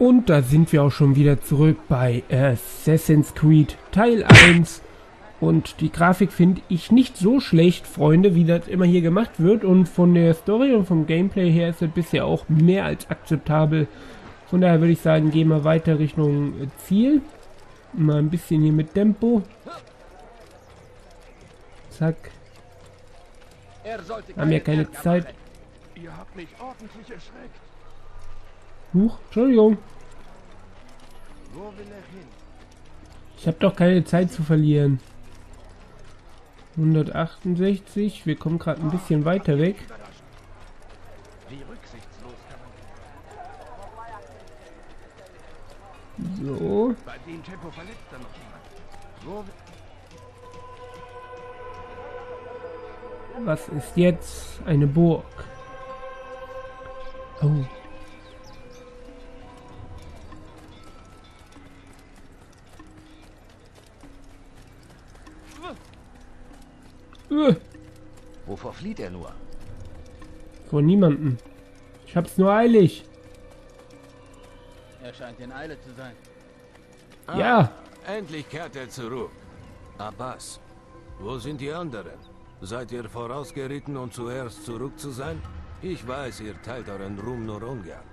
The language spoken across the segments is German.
Und da sind wir auch schon wieder zurück bei Assassin's Creed Teil 1. Und die Grafik finde ich nicht so schlecht, Freunde, wie das immer hier gemacht wird. Und von der Story und vom Gameplay her ist es bisher auch mehr als akzeptabel. Von daher würde ich sagen, gehen wir weiter Richtung Ziel. Mal ein bisschen hier mit Tempo. Zack. Haben ja keine Zeit. Ihr habt mich ordentlich erschreckt. Huch, Entschuldigung. Ich habe doch keine Zeit zu verlieren. 168, wir kommen gerade ein bisschen weiter weg. So, was ist jetzt? Eine Burg. Oh. Wovor flieht er nur? Vor niemanden. Ich hab's nur eilig. Er scheint in Eile zu sein. Ja. Endlich kehrt er zurück. Abbas, wo sind die anderen? Seid ihr vorausgeritten, um zuerst zurück zu sein? Ich weiß, ihr teilt euren Ruhm nur ungern.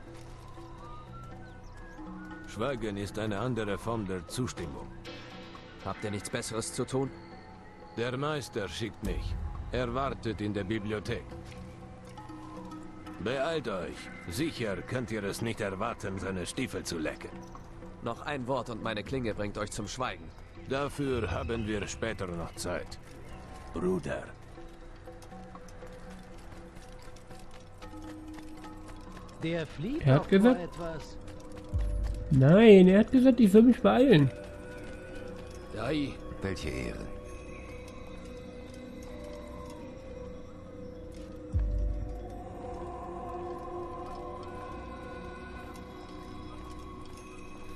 Schweigen ist eine andere Form der Zustimmung. Habt ihr nichts Besseres zu tun? Der Meister schickt mich. Er wartet in der Bibliothek. Beeilt euch. Sicher könnt ihr es nicht erwarten, seine Stiefel zu lecken. Noch ein Wort und meine Klinge bringt euch zum Schweigen. Dafür haben wir später noch Zeit. Bruder. Der flieht Er hat gesagt- etwas. Nein, er hat gesagt, ich soll mich beeilen. Dai, Welche Ehre.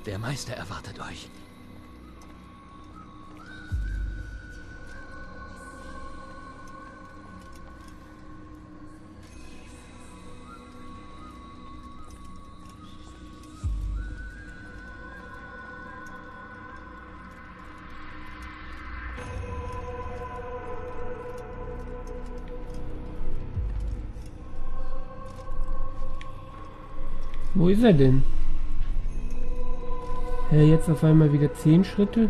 Der Meister erwartet euch. Wo ist er denn? Hä, jetzt auf einmal wieder 10 Schritte?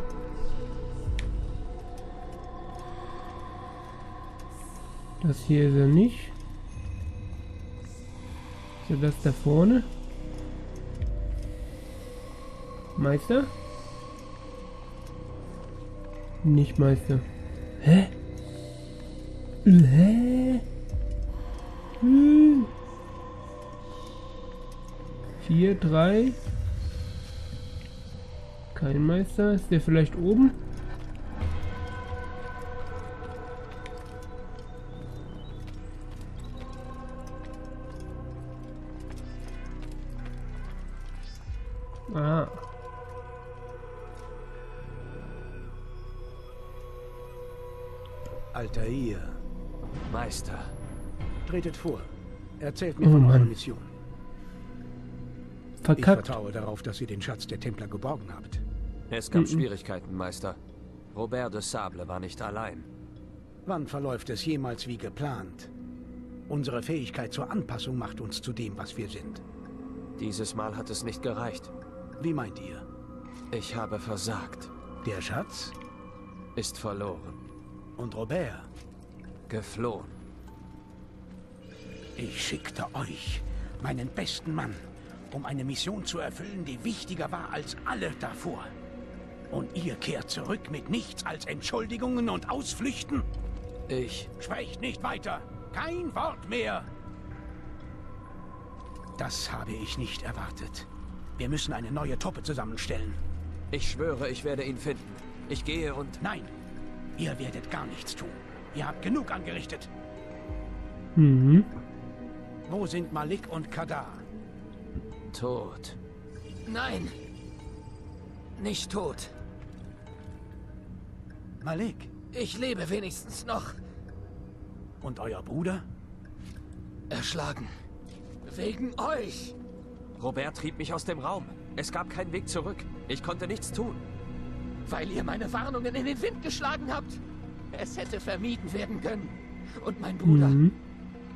Das hier ist er nicht. Er das da vorne? Meister? Nicht Meister. Hä? Hä? Hm. 4, 3. Kein Meister. Ist der vielleicht oben? Ah. Altair, Meister, tretet vor. Erzählt mir Oh von eurer Mann. Mission. Ich Verkackt. vertraue darauf, dass ihr den Schatz der Templer geborgen habt. Es gab Mhm. Schwierigkeiten, Meister. Robert de Sable war nicht allein. Wann verläuft es jemals wie geplant? Unsere Fähigkeit zur Anpassung macht uns zu dem, was wir sind. Dieses Mal hat es nicht gereicht. Wie meint ihr? Ich habe versagt. Der Schatz Ist verloren. und Robert? Geflohen. Ich schickte euch, meinen besten Mann, um eine Mission zu erfüllen, die wichtiger war als alle davor. Und ihr kehrt zurück mit nichts als Entschuldigungen und Ausflüchten? Ich. Sprecht nicht weiter! Kein Wort mehr! Das habe ich nicht erwartet. Wir müssen eine neue Truppe zusammenstellen. Ich schwöre, ich werde ihn finden. Ich gehe und. Nein, ihr werdet gar nichts tun. Ihr habt genug angerichtet. Mhm. Wo sind Malik und Kadar? Tot. Nein! Nicht tot. Malik Ich lebe wenigstens noch. und euer Bruder? Erschlagen. Wegen euch. Robert trieb mich aus dem Raum. Es gab keinen Weg zurück. Ich konnte nichts tun. Weil ihr meine Warnungen in den Wind geschlagen habt. Es hätte vermieden werden können. Und mein Bruder, Mhm.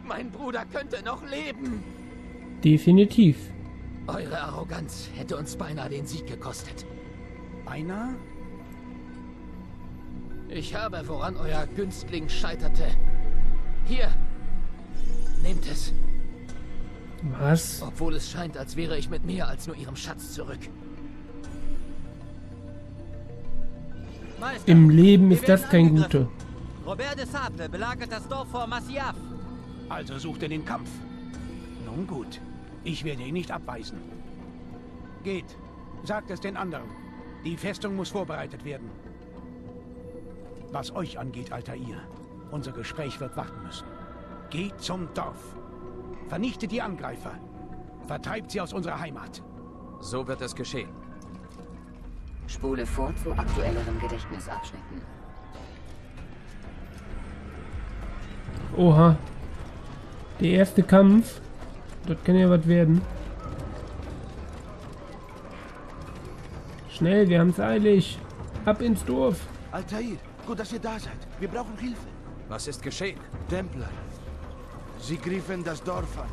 mein Bruder könnte noch leben. Definitiv. Eure Arroganz hätte uns beinahe den Sieg gekostet. Beinahe? Ich habe, woran euer Günstling scheiterte. Hier, nehmt es. Was? Obwohl es scheint, als wäre ich mit mehr als nur ihrem Schatz zurück. Meister, Im Leben ist das kein. Gute. Robert de Sable belagert das Dorf vor Masyaf. Also sucht er den Kampf. Nun gut, ich werde ihn nicht abweisen. Geht, sagt es den anderen. Die Festung muss vorbereitet werden. Was euch angeht, Altair, unser Gespräch wird warten müssen. Geht zum Dorf. Vernichtet die Angreifer. Vertreibt sie aus unserer Heimat. So wird es geschehen. Spule vor zu aktuelleren Gedächtnisabschnitten. Oha. Der erste Kampf. Das kann ja was werden. Schnell, wir haben's eilig. Ab ins Dorf. Altair, gut, dass ihr da seid. Wir brauchen Hilfe. Was ist geschehen? Templer. Sie griffen das Dorf an.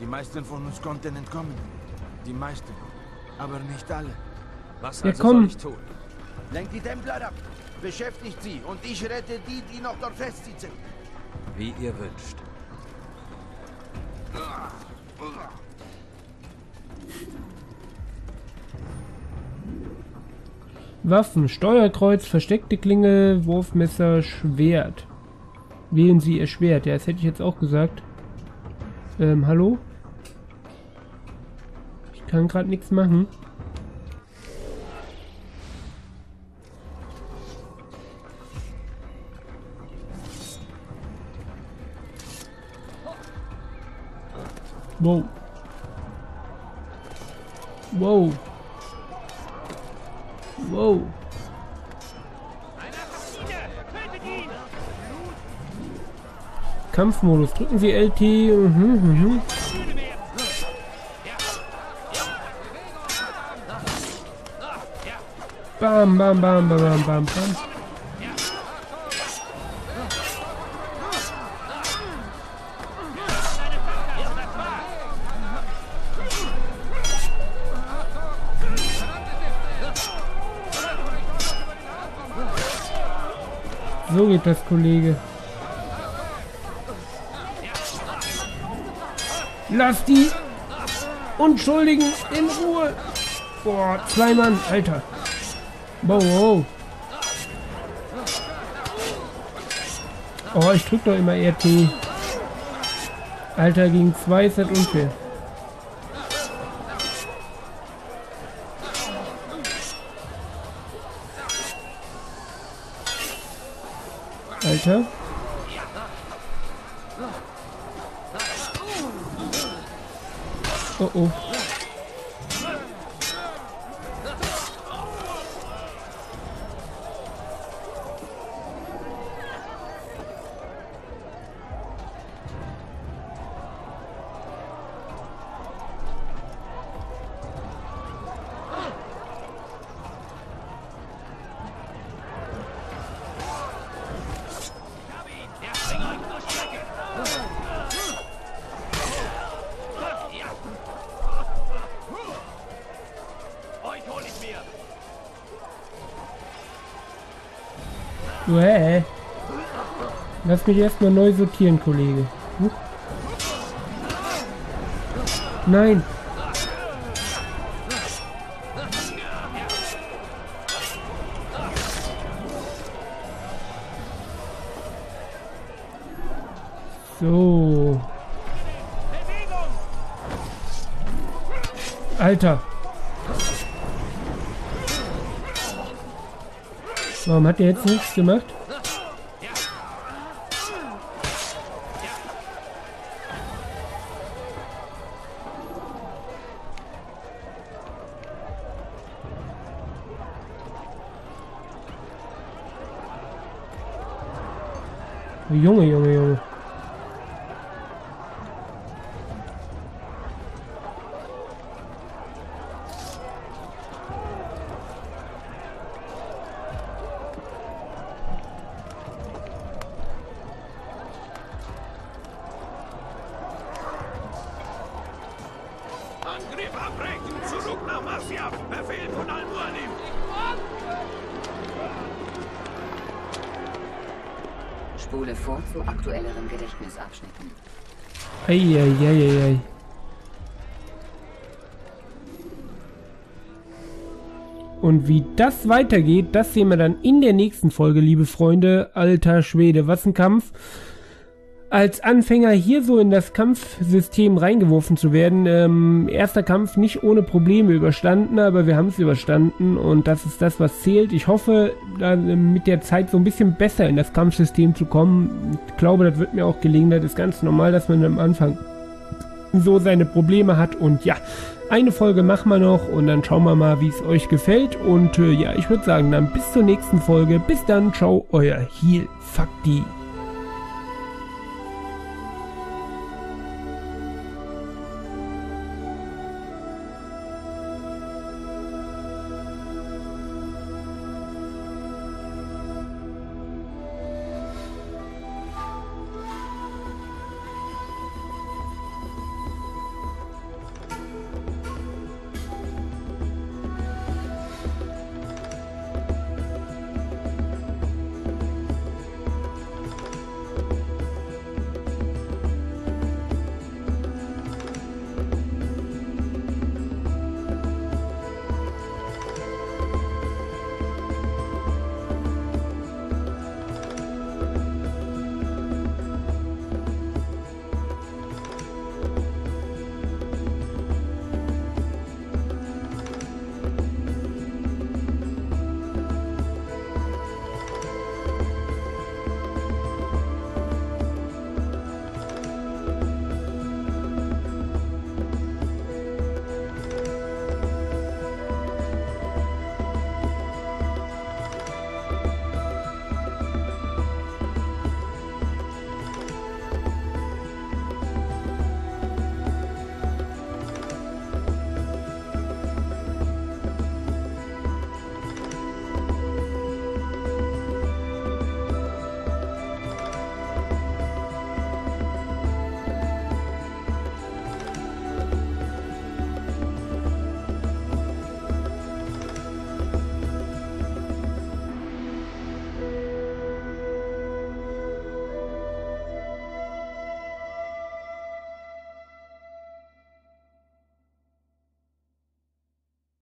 Die meisten von uns konnten entkommen. Die meisten. Aber nicht alle. Was Ja, also komm. soll ich tun? Lenkt die Templer ab. Beschäftigt sie. Und ich rette die, die noch dort festsitzen. Wie ihr wünscht. Waffen, Steuerkreuz, versteckte Klinge, Wurfmesser, Schwert. Wählen Sie Ihr Schwert. Ja, das hätte ich jetzt auch gesagt. Ähm, hallo? Ich kann gerade nichts machen. Wow. Wow. Wow. Kampfmodus. Drücken Sie LT. Mhm, mhm. Bam, bam, bam, bam, bam, bam, bam. So geht das, Kollege. Lass die Unschuldigen in Ruhe. Boah, zwei Mann, Alter. Wow, wow. Oh, ich drück doch immer RT. Alter, gegen zwei ist das unfair. Alter. Oh oh. Hä? Lass mich erstmal neu sortieren, Kollege. Huch. Nein. So. Alter. Warum hat der jetzt nichts gemacht? Junge, Junge, Junge. Abbrechen! Zurück nach Masyaf! Befehl von Al-Mualim! Spule vor zu aktuelleren Gedächtnisabschnitten. Eieieiei. Und wie das weitergeht, das sehen wir dann in der nächsten Folge, liebe Freunde. Alter Schwede, was ein Kampf. Als Anfänger hier so in das Kampfsystem reingeworfen zu werden, ähm, erster Kampf nicht ohne Probleme überstanden, aber wir haben es überstanden und das ist das, was zählt. Ich hoffe, dann ähm, mit der Zeit so ein bisschen besser in das Kampfsystem zu kommen. Ich glaube, das wird mir auch gelingen. Das ist ganz normal, dass man am Anfang so seine Probleme hat und ja, eine Folge machen wir noch und dann schauen wir mal, wie es euch gefällt. Und äh, ja, ich würde sagen, dann bis zur nächsten Folge. Bis dann, ciao, euer Heal. Fuck.